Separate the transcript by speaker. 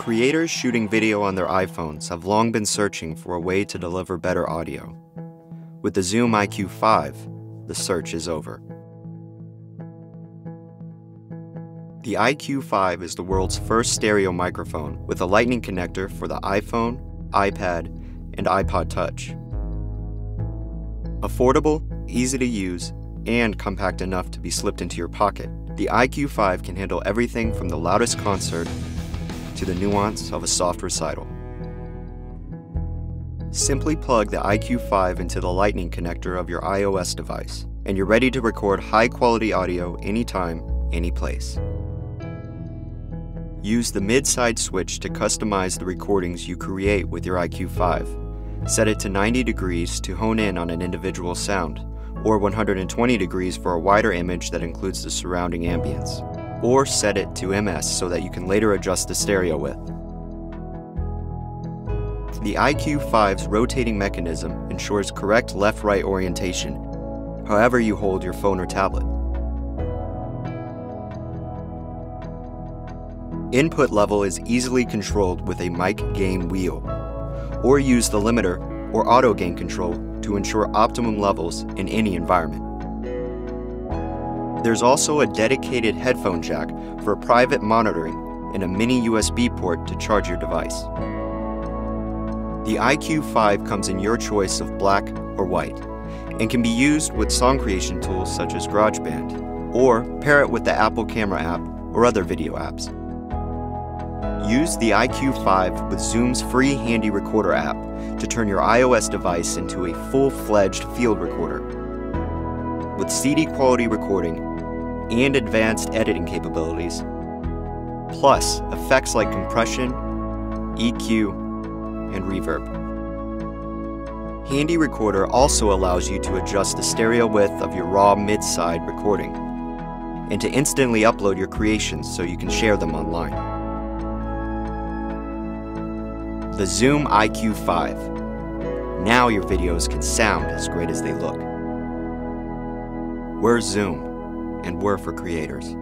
Speaker 1: Creators shooting video on their iPhones have long been searching for a way to deliver better audio. With the Zoom IQ5, the search is over. The IQ5 is the world's first stereo microphone with a lightning connector for the iPhone, iPad, and iPod Touch. Affordable, easy to use, and compact enough to be slipped into your pocket, the IQ5 can handle everything from the loudest concert to the nuance of a soft recital. Simply plug the IQ5 into the lightning connector of your iOS device, and you're ready to record high quality audio anytime, anyplace. Use the mid-side switch to customize the recordings you create with your IQ5. Set it to 90 degrees to hone in on an individual sound, or 120 degrees for a wider image that includes the surrounding ambience or set it to MS so that you can later adjust the stereo width. The IQ5's rotating mechanism ensures correct left-right orientation, however you hold your phone or tablet. Input level is easily controlled with a mic gain wheel, or use the limiter or auto gain control to ensure optimum levels in any environment. There's also a dedicated headphone jack for private monitoring and a mini USB port to charge your device. The IQ5 comes in your choice of black or white and can be used with song creation tools such as GarageBand or pair it with the Apple Camera app or other video apps. Use the IQ5 with Zoom's free Handy Recorder app to turn your iOS device into a full-fledged field recorder. With CD quality recording, and advanced editing capabilities, plus effects like compression, EQ, and reverb. Handy Recorder also allows you to adjust the stereo width of your raw mid-side recording, and to instantly upload your creations so you can share them online. The Zoom IQ5. Now your videos can sound as great as they look. We're Zoom and we're for creators.